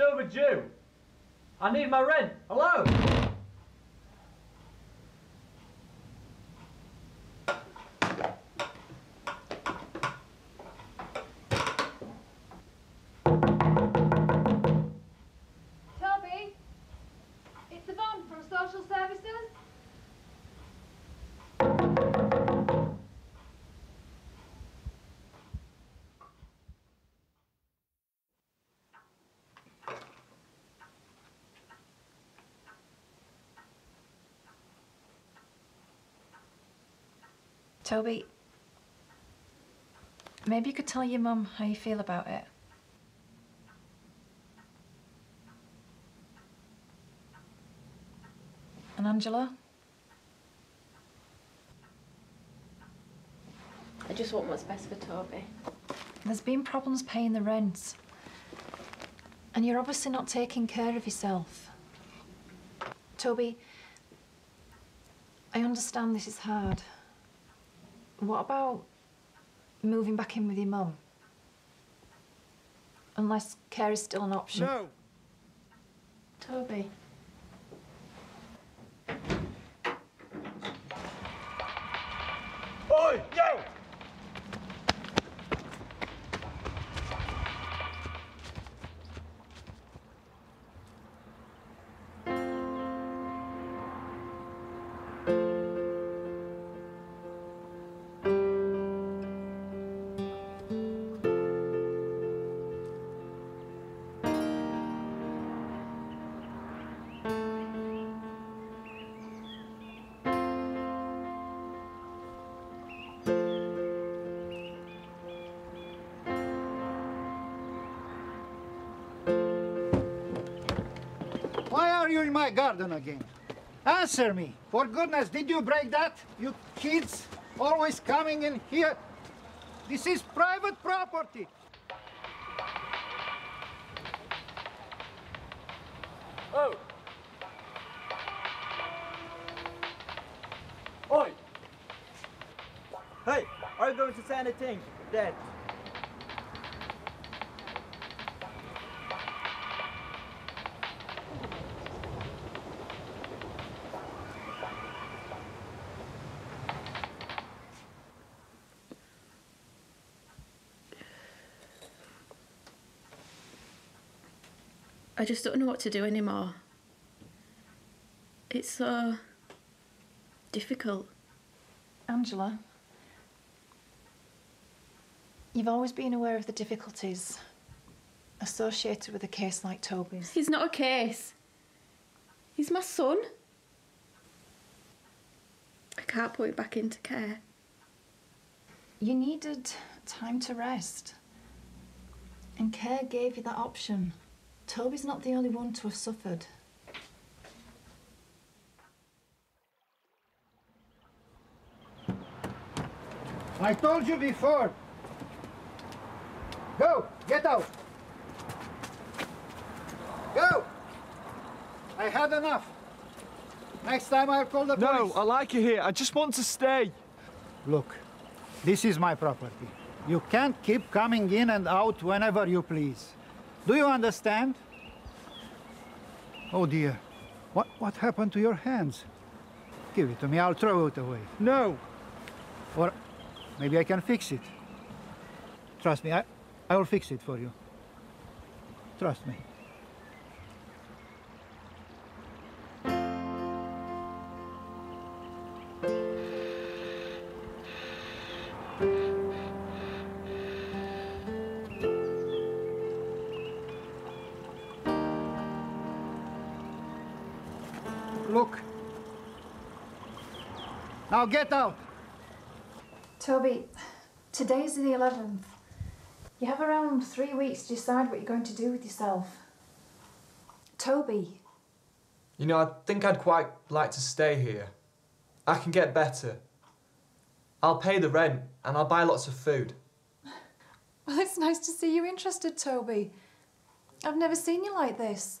overdue. I need my rent. Hello? Toby, maybe you could tell your mum how you feel about it. And Angela? I just want what's best for Toby. There's been problems paying the rent. And you're obviously not taking care of yourself. Toby, I understand this is hard. What about moving back in with your mum? Unless care is still an option. No. Are you in my garden again? Answer me. For goodness, did you break that? You kids always coming in here. This is private property. Oh. Oi! Hey, are you going to say anything, Dad? I just don't know what to do anymore. It's so difficult. Angela, you've always been aware of the difficulties associated with a case like Toby's. He's not a case. He's my son. I can't put him back into care. You needed time to rest. And care gave you that option. Toby's not the only one to have suffered. I told you before. Go, get out. Go. I had enough. Next time I'll call the No, police. I like it here. I just want to stay. Look, this is my property. You can't keep coming in and out whenever you please. Do you understand? Oh dear. What, what happened to your hands? Give it to me, I'll throw it away. No. Or maybe I can fix it. Trust me, I, I will fix it for you. Trust me. Now get out. Toby, today's the 11th. You have around three weeks to decide what you're going to do with yourself. Toby, You know, I think I'd quite like to stay here. I can get better. I'll pay the rent and I'll buy lots of food. well, it's nice to see you interested, Toby. I've never seen you like this.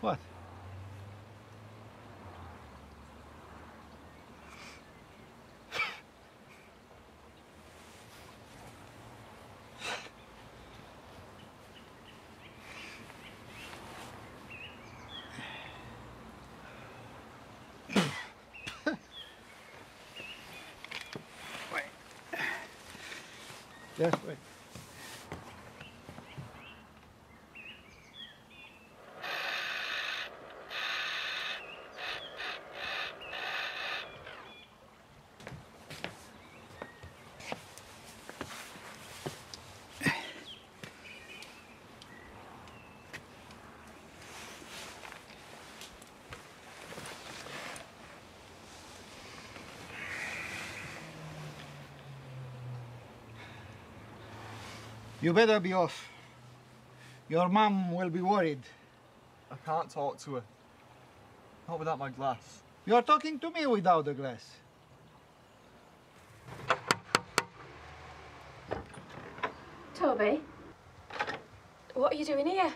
What? Just wait. You better be off. Your mum will be worried. I can't talk to her. Not without my glass. You're talking to me without the glass. Toby, what are you doing here?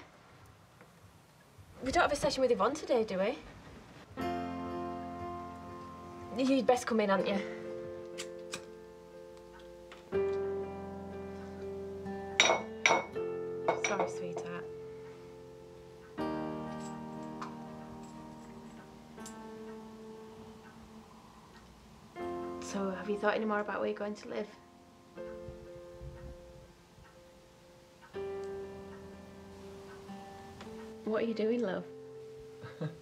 We don't have a session with Yvonne today, do we? You'd best come in, hadn't you? So, have you thought any more about where you're going to live? What are you doing, love?